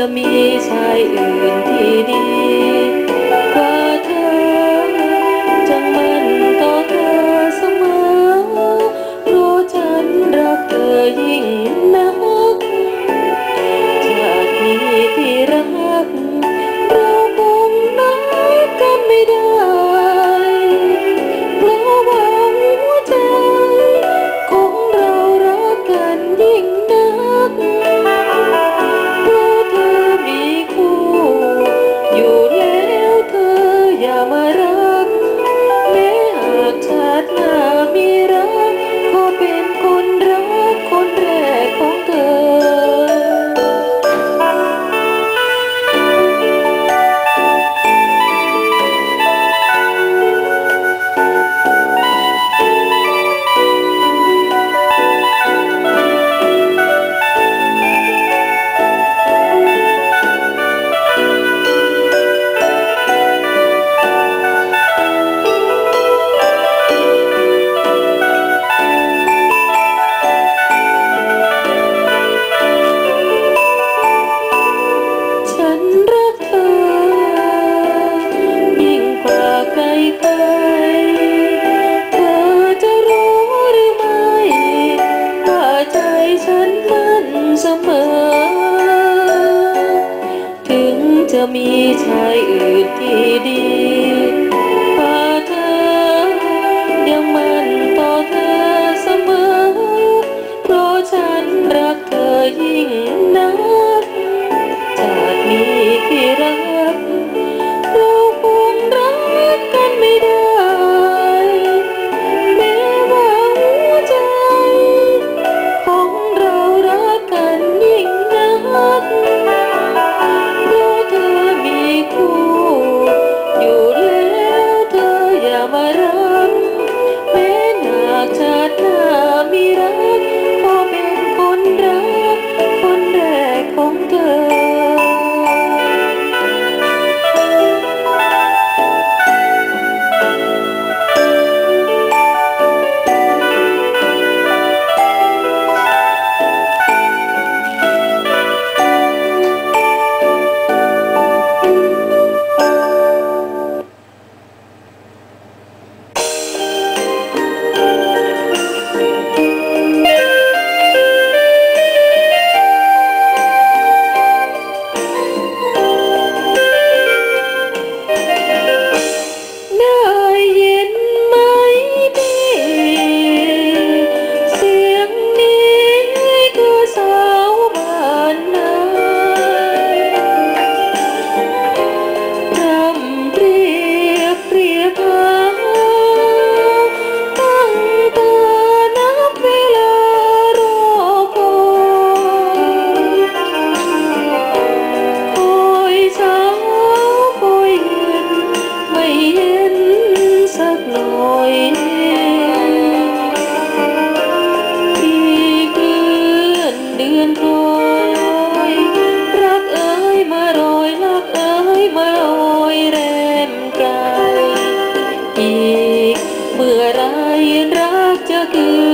จะมีชายอื่นที่ดี to me tatat อีก เมื่อไรรักจะเกิด